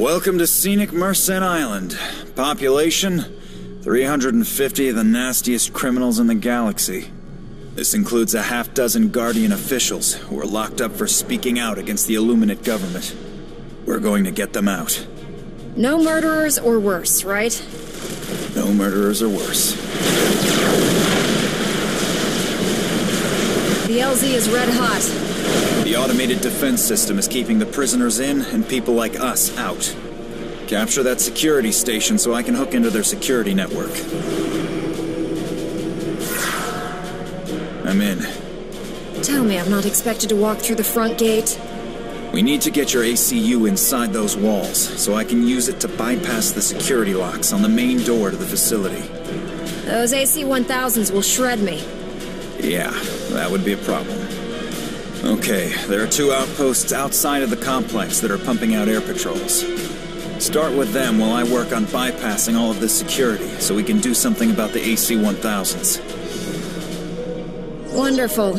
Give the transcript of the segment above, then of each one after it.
Welcome to scenic Merced Island. Population 350 of the nastiest criminals in the galaxy. This includes a half dozen Guardian officials who are locked up for speaking out against the Illuminate government. We're going to get them out. No murderers or worse, right? No murderers or worse. The LZ is red hot. The automated defense system is keeping the prisoners in and people like us out. Capture that security station so I can hook into their security network. I'm in. Tell me I'm not expected to walk through the front gate. We need to get your ACU inside those walls, so I can use it to bypass the security locks on the main door to the facility. Those AC-1000s will shred me. Yeah, that would be a problem. Okay, there are two outposts outside of the complex that are pumping out air patrols. Start with them while I work on bypassing all of this security so we can do something about the AC-1000s. Wonderful.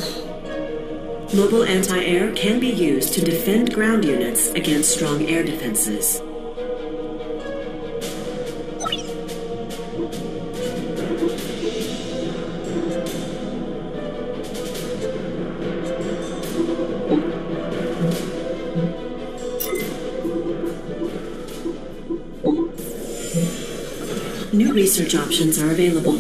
Mobile anti-air can be used to defend ground units against strong air defenses. Research options are available.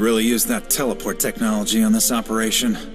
Really use that teleport technology on this operation.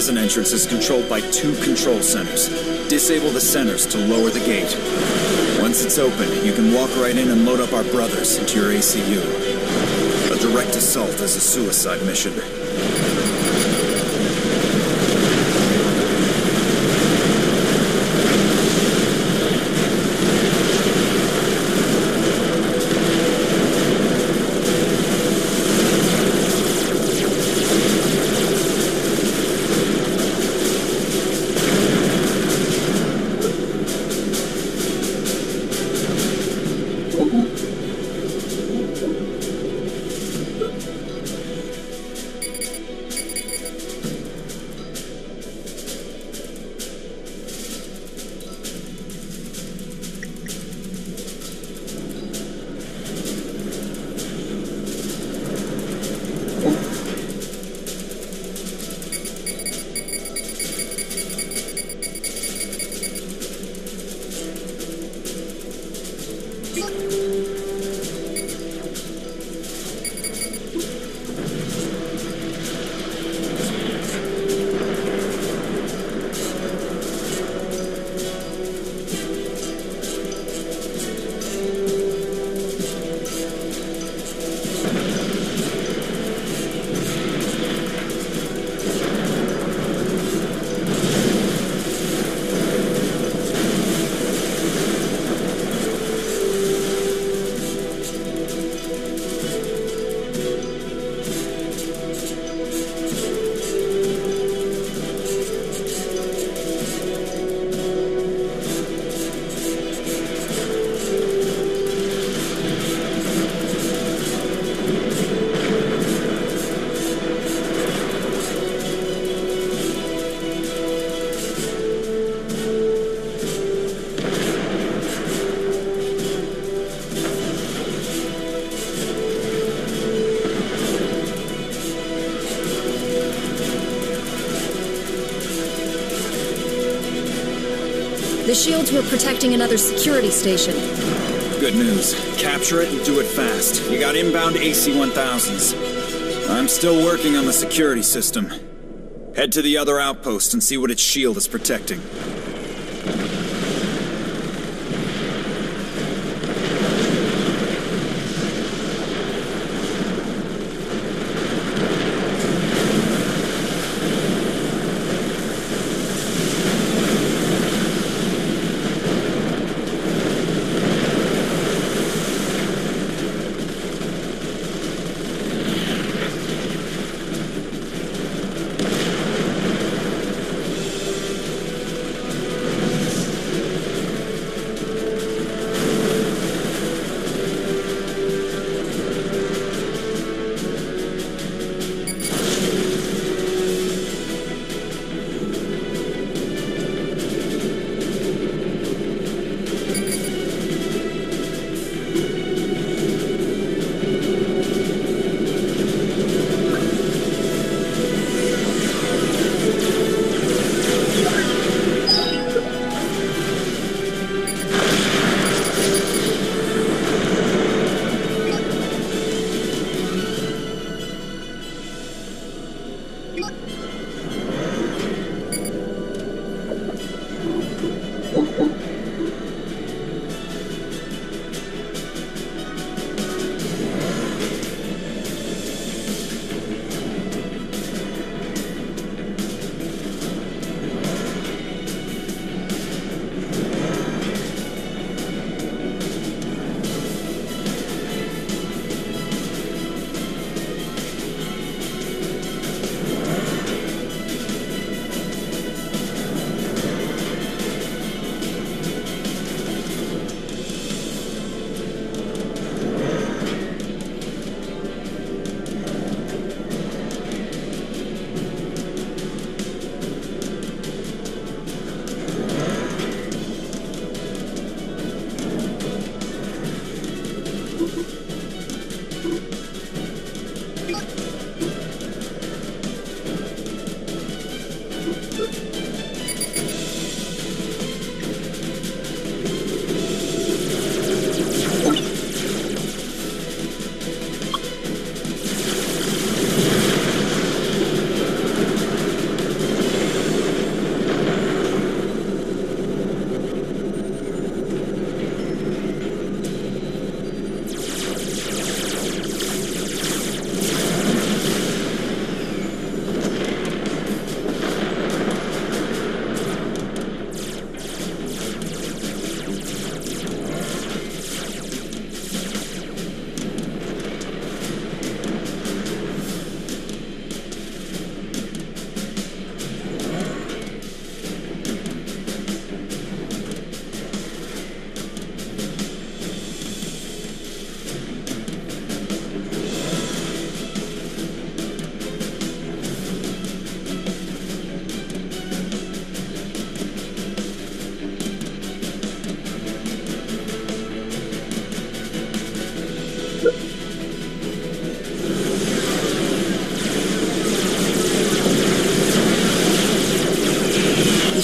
Prison entrance is controlled by two control centers. Disable the centers to lower the gate. Once it's open, you can walk right in and load up our brothers into your ACU. A direct assault is a suicide mission. Shields were protecting another security station. Good news. Capture it and do it fast. You got inbound AC-1000s. I'm still working on the security system. Head to the other outpost and see what its shield is protecting.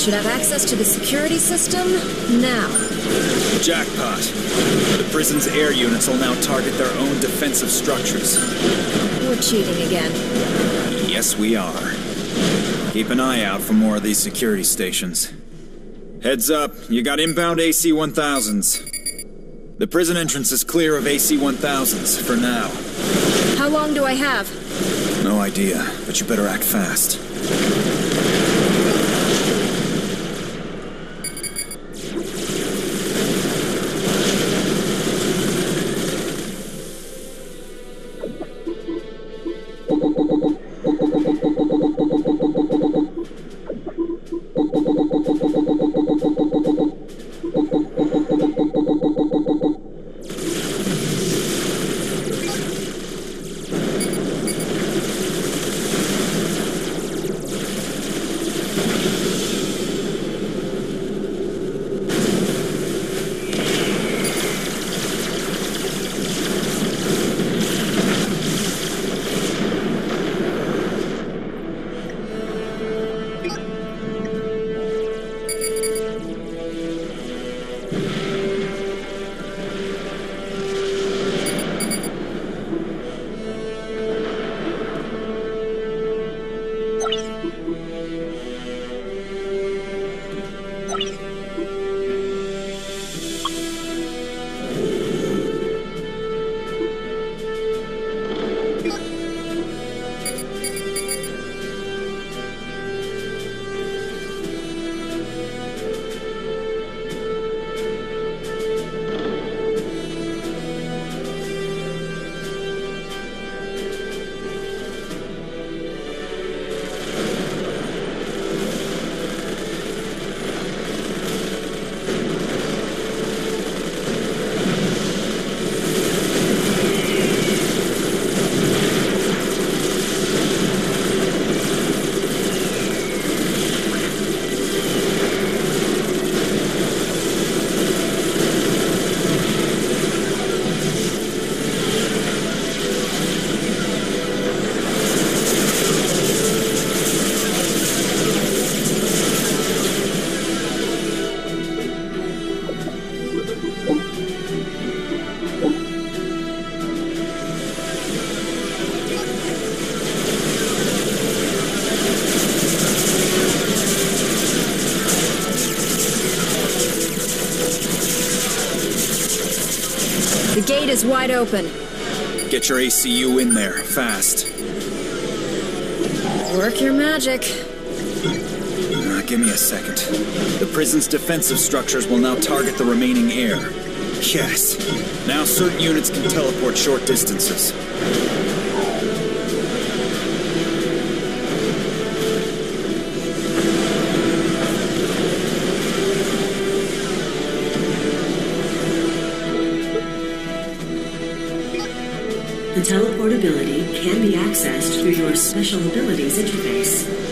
Should have access to the security system now. Jackpot. The prison's air units will now target their own defensive structures. We're cheating again. Yes, we are. Keep an eye out for more of these security stations. Heads up, you got inbound AC-1000s. The prison entrance is clear of AC-1000s for now. How long do I have? No idea, but you better act fast. Is wide open. Get your ACU in there, fast. Work your magic. Uh, give me a second. The prison's defensive structures will now target the remaining air. Yes. Now certain units can teleport short distances. Teleportability can be accessed through your Special Abilities interface.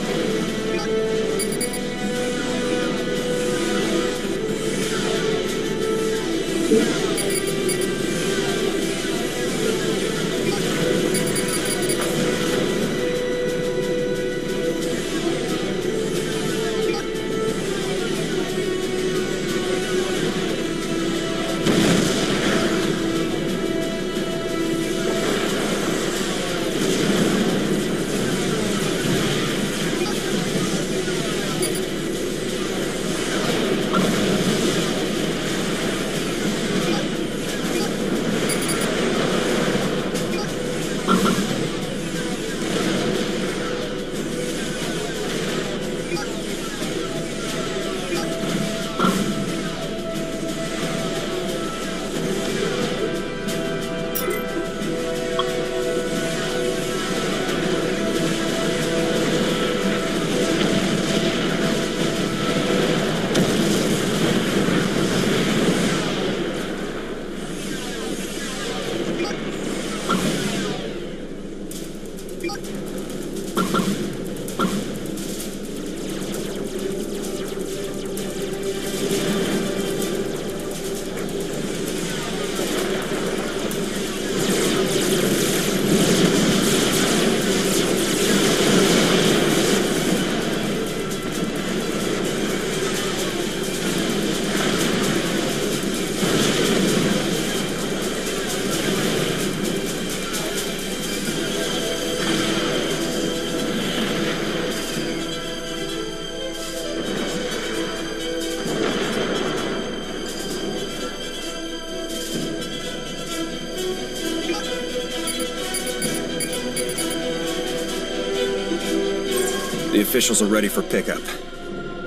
Officials are ready for pickup.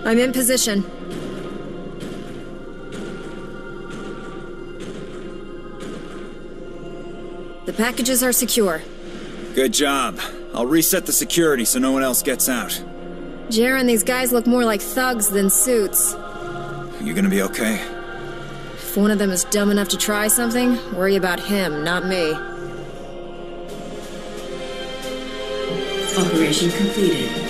I'm in position. The packages are secure. Good job. I'll reset the security so no one else gets out. Jaren, these guys look more like thugs than suits. You gonna be okay? If one of them is dumb enough to try something, worry about him, not me. Operation completed.